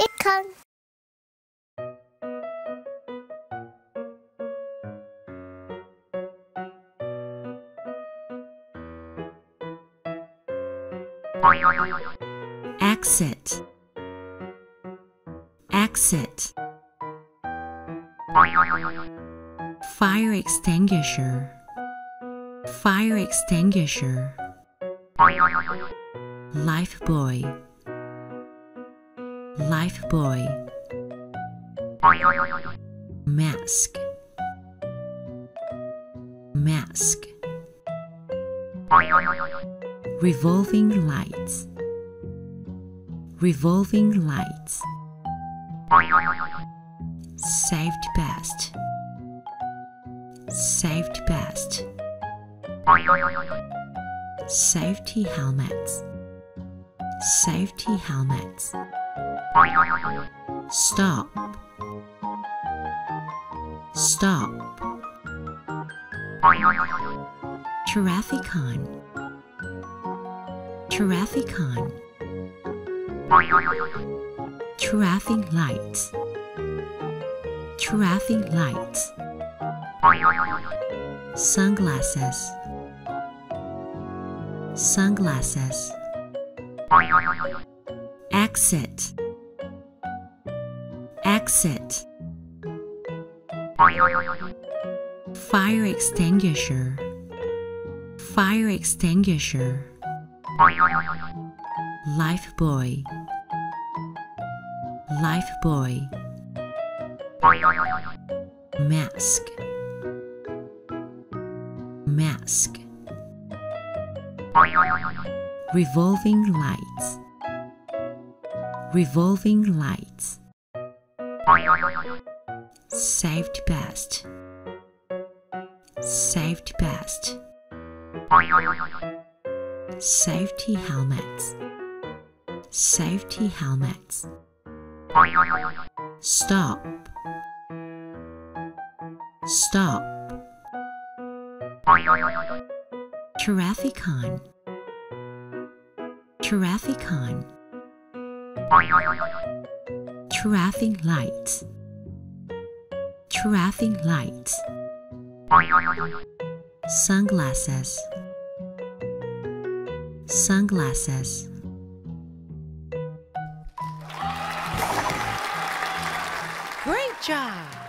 Icon. exit. Exit. Fire extinguisher fire extinguisher. Lifebuoy. Life boy. Mask. Mask. Revolving lights. Revolving lights. Safety vest. Safety vest safety helmets. Safety helmets. Stop. Stop. Traffic cone trafficon traffic lights. Traffic lights. Sunglasses sunglasses. Exit. Exit. Fire extinguisher. Fire extinguisher. Life boy. Life boy. Mask. Mask revolving lights. Revolving lights. Safety vest safety vest safety helmets. Safety helmets. Stop. Stop traffic cone trafficon traffic lights. Traffic lights. Sunglasses. Sunglasses. Great job!